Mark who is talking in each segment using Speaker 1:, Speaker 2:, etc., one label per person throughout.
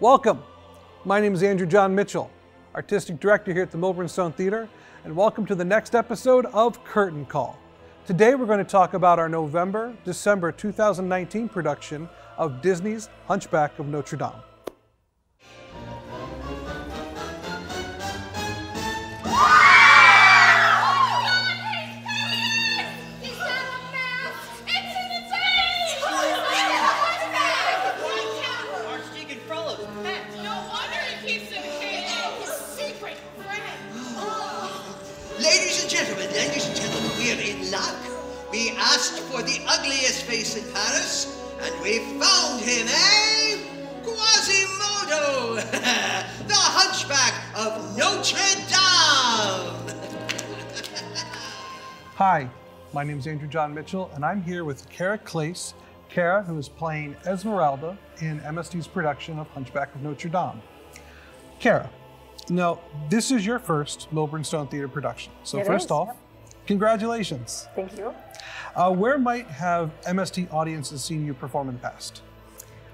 Speaker 1: Welcome. My name is Andrew John Mitchell, Artistic Director here at the Milburn Stone Theater, and welcome to the next episode of Curtain Call. Today we're going to talk about our November December 2019 production of Disney's Hunchback of Notre Dame.
Speaker 2: We found him, eh? Quasimodo, the hunchback of Notre Dame.
Speaker 1: Hi, my name is Andrew John Mitchell, and I'm here with Cara Clase. Cara, who is playing Esmeralda in MST's production of Hunchback of Notre Dame. Cara, now this is your first Milburn Stone Theater production. So
Speaker 3: It
Speaker 1: first
Speaker 3: is,
Speaker 1: off,
Speaker 3: yep.
Speaker 1: Congratulations.
Speaker 3: Thank you.
Speaker 1: Uh, where might have MST audiences seen you perform in the past?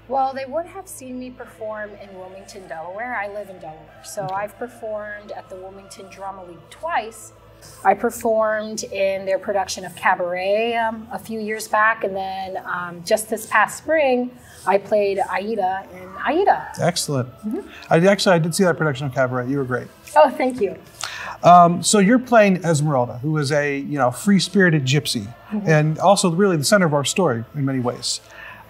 Speaker 3: Well, they would have seen me perform in Wilmington, Delaware. I live in Delaware. So I've performed at the Wilmington Drama League twice. I performed in their production of Cabaret um, a few years back, and then um, just this past spring, I played Aida in Aida.
Speaker 1: Excellent.
Speaker 3: Mm-hmm.
Speaker 1: I actually I did see that production of Cabaret. You were great.
Speaker 3: Oh, thank you.
Speaker 1: Um, so you're playing Esmeralda, who is a you know free-spirited gypsy, and also really the center of our story in many ways.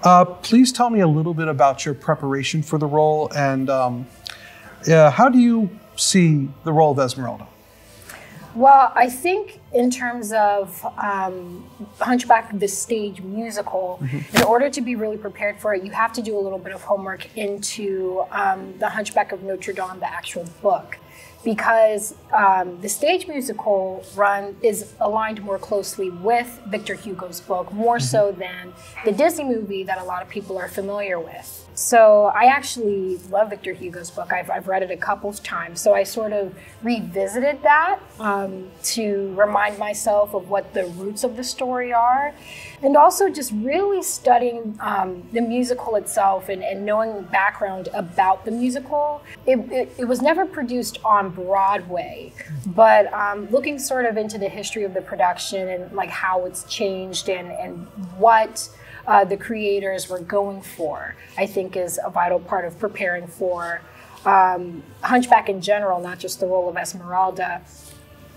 Speaker 1: Uh, please tell me a little bit about your preparation for the role, and um, uh, how do you see the role of Esmeralda?
Speaker 3: Well, I think in terms of um, Hunchback, the stage musical, in order to be really prepared for it, you have to do a little bit of homework into um, the Hunchback of Notre Dame, the actual book, because um, the stage musical run is aligned more closely with Victor Hugo's book, more so than the Disney movie that a lot of people are familiar with. So I actually love Victor Hugo's book. I've, I've read it a couple of times. So I sort of revisited that um, to remind myself of what the roots of the story are. And also just really studying um, the musical itself and, and knowing background about the musical. It, it, it was never produced on Broadway, but um, looking sort of into the history of the production and like how it's changed and, and what uh, the creators were going for, I think is a vital part of preparing for um, Hunchback in general, not just the role of Esmeralda.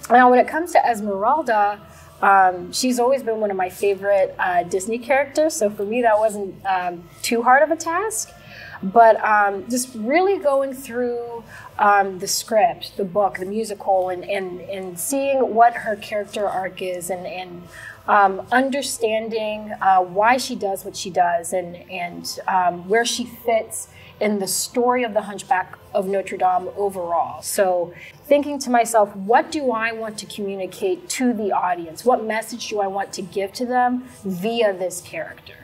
Speaker 3: Now, when it comes to Esmeralda, um, she's always been one of my favorite uh, Disney characters, so for me, that wasn't um, too hard of a task. But um, just really going through um, the script, the book, the musical, and, and, and seeing what her character arc is and, and um, understanding uh, why she does what she does and, and um, where she fits in the story of the Hunchback of Notre Dame overall. So, thinking to myself, what do I want to communicate to the audience? What message do I want to give to them via this character?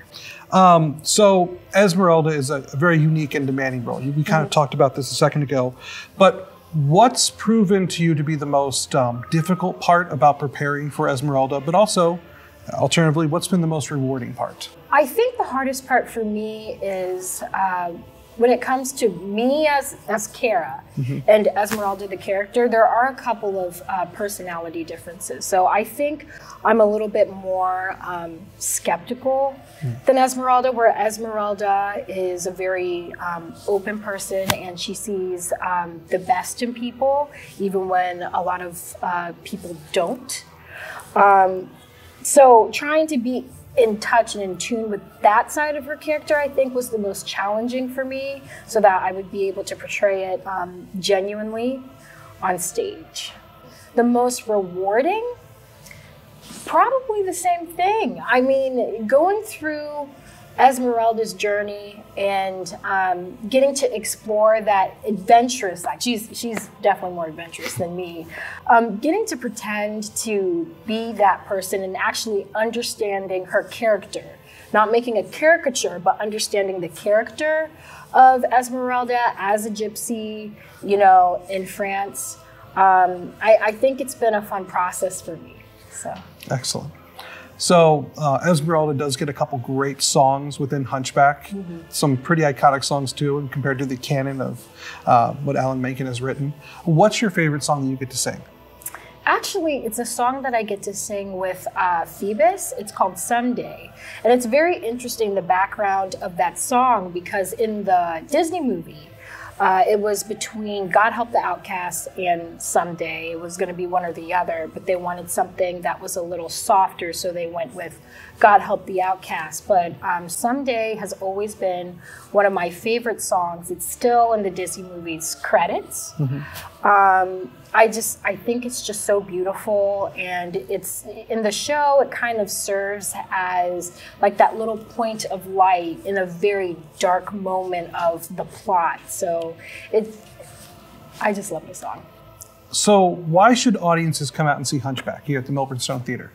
Speaker 1: Um, so Esmeralda is a, a very unique and demanding role. You- We kind
Speaker 3: Mm-hmm.
Speaker 1: of talked about this a second ago, but what's proven to you to be the most um, difficult part about preparing for Esmeralda, but also, alternatively, what's been the most rewarding part?
Speaker 3: I think the hardest part for me is uh, when it comes to me as as Cara and Esmeralda the character. There are a couple of uh, personality differences. So I think I'm a little bit more um, skeptical than Esmeralda, where Esmeralda is a very um, open person and she sees um, the best in people, even when a lot of uh, people don't. Um, so trying to be in touch and in tune with that side of her character, I think, was the most challenging for me, so that I would be able to portray it um, genuinely on stage. The most rewarding, probably the same thing. I mean, going through Esmeralda's journey and um, getting to explore that adventurous side. She's she's definitely more adventurous than me. Um, getting to pretend to be that person and actually understanding her character, not making a caricature, but understanding the character of Esmeralda as a gypsy, you know, in France. Um, I, I think it's been a fun process for me. So.
Speaker 1: Excellent. So uh, Esmeralda does get a couple great songs within Hunchback, some pretty iconic songs too, compared to the canon of uh, what Alan Menken has written. What's your favorite song that you get to sing?
Speaker 3: Actually, it's a song that I get to sing with uh, Phoebus. It's called Someday. And it's very interesting, the background of that song, because in the Disney movie, uh, it was between God Help the Outcast and Someday. It was going to be one or the other, but they wanted something that was a little softer, so they went with God Help the Outcast. But um, Someday has always been one of my favorite songs. It's still in the Disney movies credits. Um, I just I think it's just so beautiful, and it's in the show. It kind of serves as like that little point of light in a very dark moment of the plot. So it, I just love the song.
Speaker 1: So, why should audiences come out and see Hunchback here at the Milburn Stone Theater?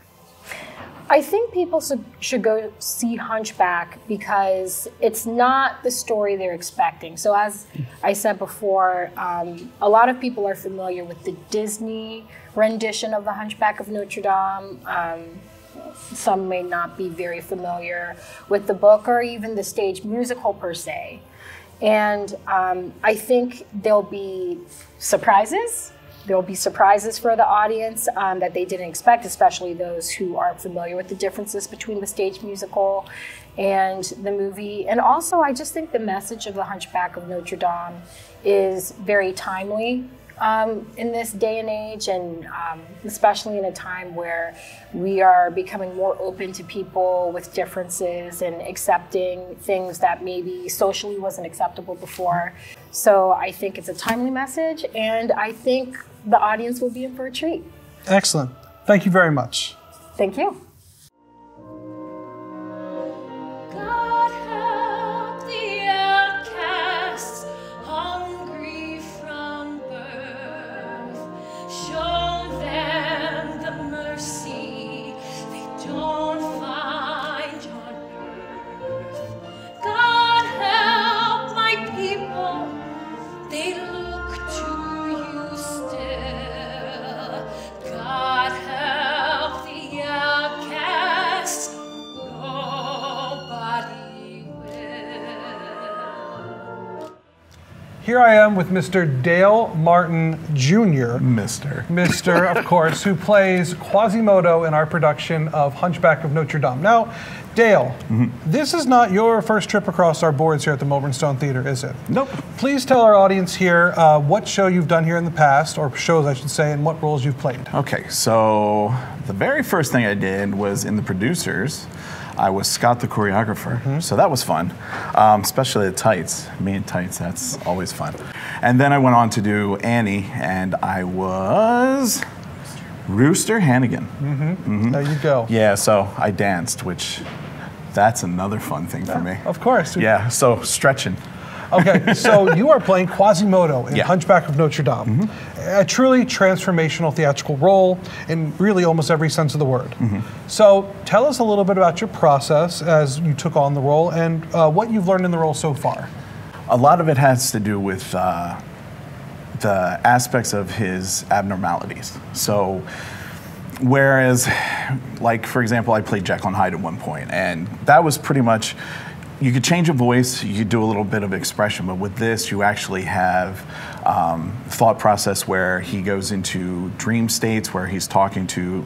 Speaker 3: I think people should, go see Hunchback because it's not the story they're expecting. So, as I said before, um, a lot of people are familiar with the Disney rendition of The Hunchback of Notre Dame. Um, some may not be very familiar with the book or even the stage musical per se. And um, I think there'll be surprises. There'll be surprises for the audience um, that they didn't expect, especially those who aren't familiar with the differences between the stage musical and the movie. And also, I just think the message of The Hunchback of Notre Dame is very timely um, in this day and age, and um, especially in a time where we are becoming more open to people with differences and accepting things that maybe socially wasn't acceptable before. So I think it's a timely message, and I think the audience will be in for a treat.
Speaker 1: Excellent. Thank you very much.
Speaker 3: Thank you.
Speaker 1: Here I am with Mr. Dale Martin Jr.
Speaker 4: Mister.
Speaker 1: Mr. of course, who plays Quasimodo in our production of Hunchback of Notre Dame. Now, Dale, this is not your first trip across our boards here at the Milburn Stone Theater, is it?
Speaker 4: Nope.
Speaker 1: Please tell our audience here uh, what show you've done here in the past, or shows I should say, and what roles you've played.
Speaker 4: Okay, so the very first thing I did was in the producers. I was Scott the choreographer, mm-hmm. so that was fun, um, especially the tights. Me and tights, that's always fun. And then I went on to do Annie, and I was Rooster Hannigan. Mm-hmm. Mm-hmm.
Speaker 1: There you go.
Speaker 4: Yeah, so I danced, which that's another fun thing for me.
Speaker 1: Of course.
Speaker 4: Yeah, so stretching.
Speaker 1: Okay, so you are playing Quasimodo in
Speaker 4: Yeah.
Speaker 1: Hunchback of Notre Dame. A truly transformational theatrical role in really almost every sense of the word. So tell us a little bit about your process as you took on the role and uh, what you've learned in the role so far.
Speaker 4: A lot of it has to do with uh, the aspects of his abnormalities. So, whereas, like for example, I played Jekyll and Hyde at one point, and that was pretty much. You could change a voice, you could do a little bit of expression, but with this, you actually have um, thought process where he goes into dream states, where he's talking to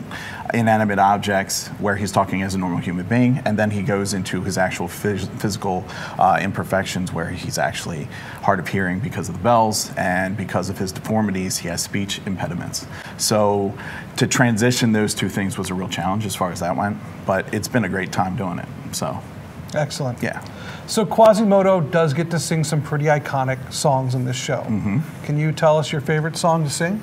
Speaker 4: inanimate objects, where he's talking as a normal human being, and then he goes into his actual phys- physical uh, imperfections, where he's actually hard of hearing because of the bells, and because of his deformities, he has speech impediments. So to transition those two things was a real challenge as far as that went, but it's been a great time doing it. So
Speaker 1: Excellent.
Speaker 4: yeah.
Speaker 1: So Quasimodo does get to sing some pretty iconic songs in this show. Can you tell us your favorite song to sing?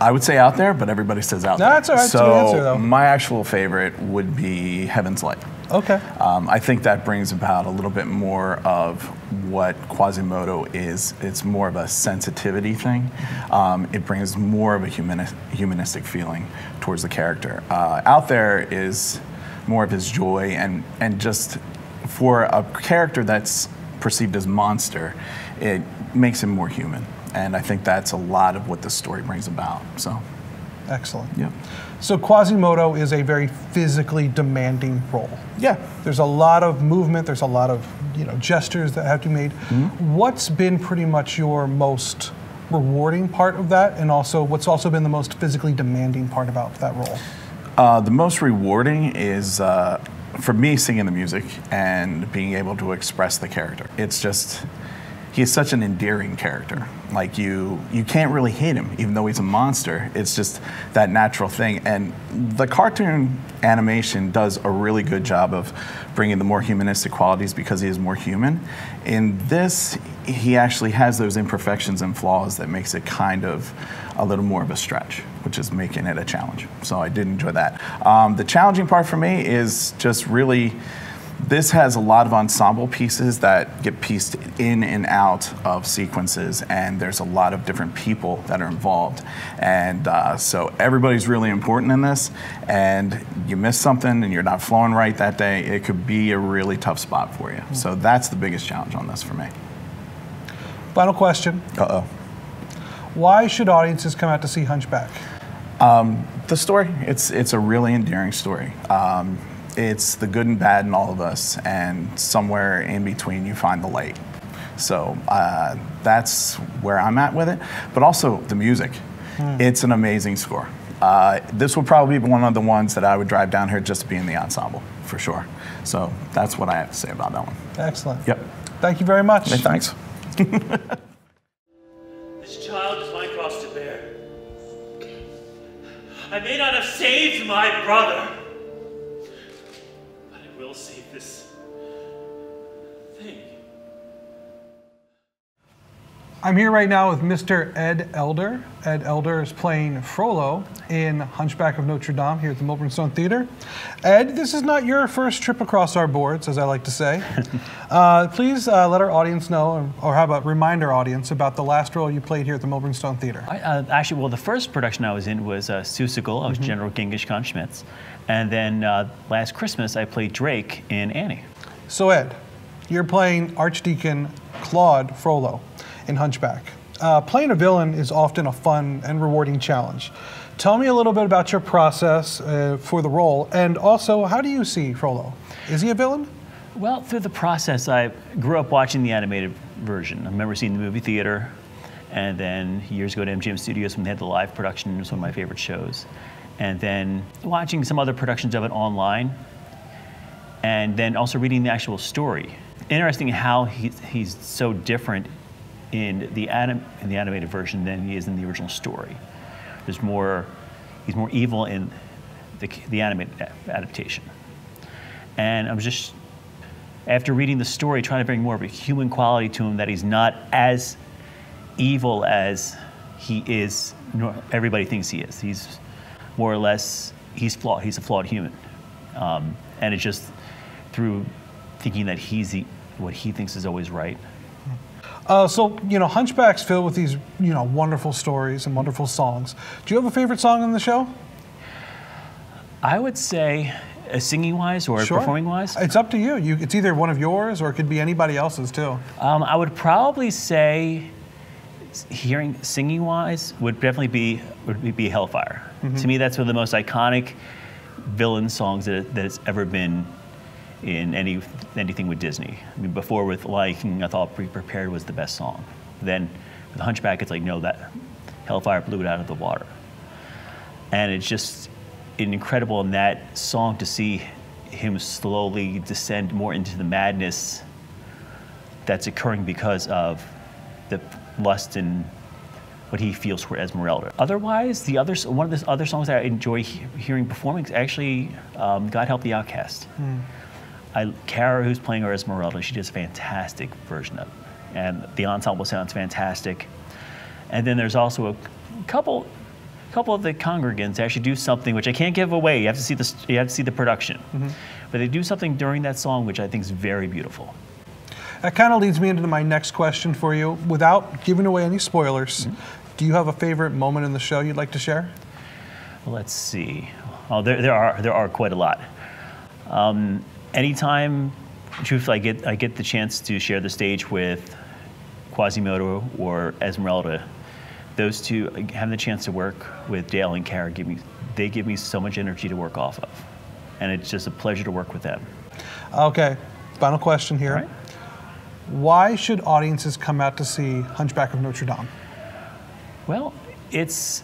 Speaker 4: I would say out there, but everybody says out
Speaker 1: No,
Speaker 4: there.
Speaker 1: that's all right.
Speaker 4: So
Speaker 1: answer, though.
Speaker 4: my actual favorite would be Heaven's Light.
Speaker 1: Okay.
Speaker 4: Um, I think that brings about a little bit more of what Quasimodo is. It's more of a sensitivity thing. Um, it brings more of a humani- humanistic feeling towards the character. Uh, out there is more of his joy and and just for a character that's perceived as monster, it makes him more human. And I think that's a lot of what the story brings about. So,
Speaker 1: Excellent.
Speaker 4: yeah.
Speaker 1: So Quasimodo is a very physically demanding role.
Speaker 4: Yeah.
Speaker 1: There's a lot of movement. There's a lot of you know gestures that have to be made.
Speaker 4: Mm-hmm.
Speaker 1: What's been pretty much your most rewarding part of that, and also what's also been the most physically demanding part about that role?
Speaker 4: Uh, the most rewarding is uh, for me singing the music and being able to express the character. It's just he's such an endearing character. Like you, you can't really hate him, even though he's a monster. It's just that natural thing. And the cartoon animation does a really good job of bringing the more humanistic qualities because he is more human. In this, he actually has those imperfections and flaws that makes it kind of a little more of a stretch, which is making it a challenge. So I did enjoy that. Um, the challenging part for me is just really this has a lot of ensemble pieces that get pieced in and out of sequences, and there's a lot of different people that are involved. And uh, so everybody's really important in this, and you miss something and you're not flowing right that day, it could be a really tough spot for you. So that's the biggest challenge on this for me.
Speaker 1: Final question:
Speaker 4: Uh oh.
Speaker 1: Why should audiences come out to see Hunchback?
Speaker 4: The story, it's, it's a really endearing story. Um, it's the good and bad in all of us, and somewhere in between you find the light. So uh, that's where I'm at with it. But also the music. It's an amazing score. Uh, this would probably be one of the ones that I would drive down here just to be in the ensemble, for sure. So that's what I have to say about that one.
Speaker 1: Excellent.
Speaker 4: Yep.
Speaker 1: Thank you very much.
Speaker 4: Hey, thanks.
Speaker 5: This child is my cross to bear. I may not have saved my brother, but I will save this thing.
Speaker 1: I'm here right now with Mr. Ed Elder. Ed Elder is playing Frollo in Hunchback of Notre Dame here at the Milburn Stone Theater. Ed, this is not your first trip across our boards, as I like to say. uh, please uh, let our audience know, or how about remind our audience about the last role you played here at the Milburn Stone Theater.
Speaker 6: I, uh, actually, well, the first production I was in was uh, Seussical. I was General Genghis Khan Schmitz. And then uh, last Christmas, I played Drake in Annie.
Speaker 1: So, Ed, you're playing Archdeacon Claude Frollo in Hunchback. Uh, playing a villain is often a fun and rewarding challenge. Tell me a little bit about your process uh, for the role, and also, how do you see Frollo? Is he a villain?
Speaker 6: Well, through the process, I grew up watching the animated version. I remember seeing the movie theater, and then years ago at MGM Studios when they had the live production, it was one of my favorite shows. And then watching some other productions of it online, and then also reading the actual story. Interesting how he, he's so different in the, anim, in the animated version than he is in the original story. There's more, he's more evil in the, the animated adaptation. And I was just, after reading the story, trying to bring more of a human quality to him that he's not as evil as he is, everybody thinks he is. He's more or less, he's flawed, he's a flawed human. Um, and it's just through thinking that he's the, what he thinks is always right.
Speaker 1: Uh, so, you know, Hunchback's filled with these, you know, wonderful stories and wonderful songs. Do you have a favorite song in the show?
Speaker 6: I would say, uh, singing wise or performing wise,
Speaker 1: It's up to you. you. It's either one of yours or it could be anybody else's too.
Speaker 6: um, I would probably say, hearing singing wise would definitely be would be- Hellfire. To me, that's one of the most iconic villain songs that, that has ever been in any anything with Disney. I mean, before with Lion I thought Pre Prepared was the best song. Then with Hunchback, it's like no, that Hellfire blew it out of the water. And it's just incredible in that song to see him slowly descend more into the madness that's occurring because of the lust and what he feels for Esmeralda. Otherwise, the other one of the other songs that I enjoy he- hearing performing is actually um, "God Help the Outcast." I, Cara, who's playing her Esmeralda, she does a fantastic version of it, and the ensemble sounds fantastic. And then there's also a couple, couple of the congregants actually do something which I can't give away. You have to see the you have to see the production, but they do something during that song which I think is very beautiful.
Speaker 1: That kind of leads me into my next question for you. Without giving away any spoilers, do you have a favorite moment in the show you'd like to share?
Speaker 6: Let's see. Oh, there, there are there are quite a lot. Um, anytime, truthfully, I get I get the chance to share the stage with Quasimodo or Esmeralda. Those two having the chance to work with Dale and Cara give me they give me so much energy to work off of. And it's just a pleasure to work with them.
Speaker 1: Okay, final question here.
Speaker 6: Right.
Speaker 1: Why should audiences come out to see Hunchback of Notre Dame?
Speaker 6: Well, it's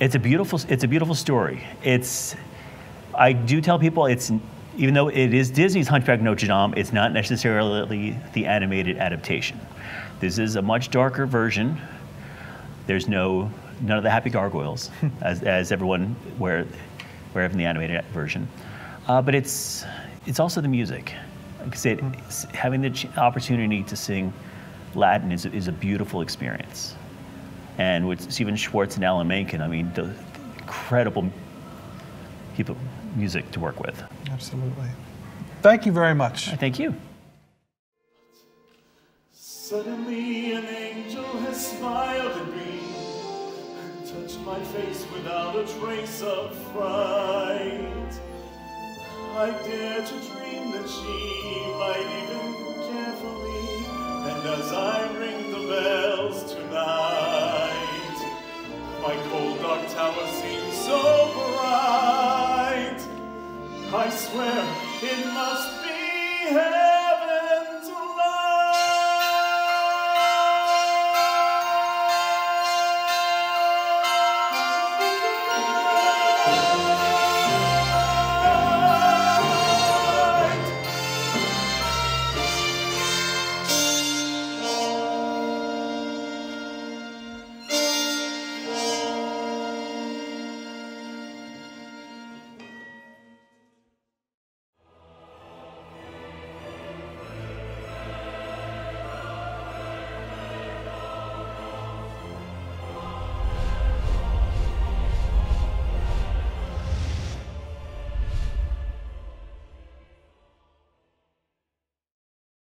Speaker 6: it's a beautiful it's a beautiful story. It's I do tell people it's even though it is Disney's Hunchback of Notre Dame, it's not necessarily the animated adaptation. This is a much darker version. There's no none of the happy gargoyles as, as everyone where where in the animated version. Uh, but it's it's also the music. Like I said, s- having the ch- opportunity to sing Latin is, is a beautiful experience. And with Stephen Schwartz and Alan Menken, I mean, the incredible people, music to work with.
Speaker 1: Absolutely. Thank you very much.
Speaker 6: I thank you.
Speaker 7: Suddenly an angel has smiled at me and touched my face without a trace of fright. I dare to dream that she might even care for me, and as I ring the bells tonight, my cold dark tower seems so bright. I swear it must be hell.